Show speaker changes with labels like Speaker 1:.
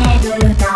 Speaker 1: れると